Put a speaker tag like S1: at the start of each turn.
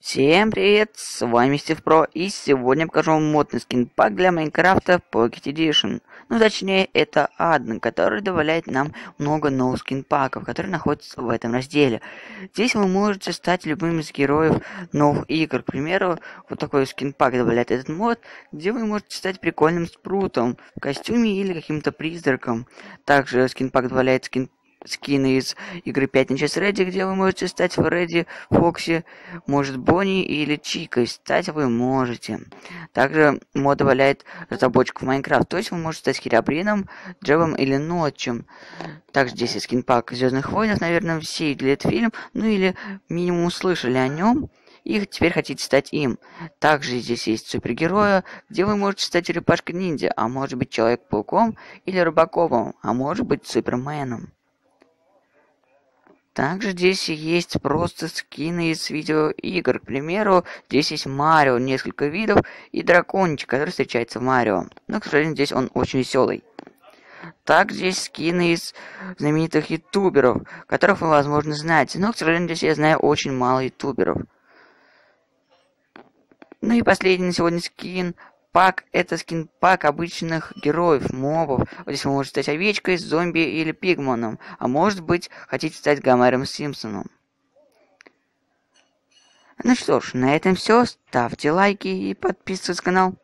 S1: Всем привет, с вами Стив Про, и сегодня покажу вам модный скинпак для Майнкрафта Pocket Edition. Ну, точнее, это аддон, который добавляет нам много новых скинпаков, которые находятся в этом разделе. Здесь вы можете стать любым из героев новых игр. К примеру, вот такой скинпак добавляет этот мод, где вы можете стать прикольным спрутом в костюме или каким-то призраком. Также скинпак добавляет скин скины из игры 5 на час где вы можете стать Фредди, Фокси, может Бонни или Чикой. Стать вы можете. Также мод добавляет разработчиков Майнкрафт, то есть вы можете стать Херабрином, Джебом или Ночем. Также здесь есть скинпак Звездных войнов, наверное, все видели этот фильм, ну или минимум слышали о нем и теперь хотите стать им. Также здесь есть супергероя, где вы можете стать черепашкой-ниндзя, а может быть Человек-пауком или Рыбаковым, а может быть Суперменом. Также здесь есть просто скины из видеоигр. К примеру, здесь есть Марио, несколько видов, и дракончик, который встречается в Марио. Но, к сожалению, здесь он очень веселый. Так здесь скины из знаменитых ютуберов, которых вы, возможно, знаете. Но, к сожалению, здесь я знаю очень мало ютуберов. Ну и последний на сегодня скин Пак – это скин-пак обычных героев, мобов. Вот здесь вы можете стать овечкой, зомби или пигманом. А может быть, хотите стать Гомером Симпсоном. Ну что ж, на этом все. Ставьте лайки и подписывайтесь на канал.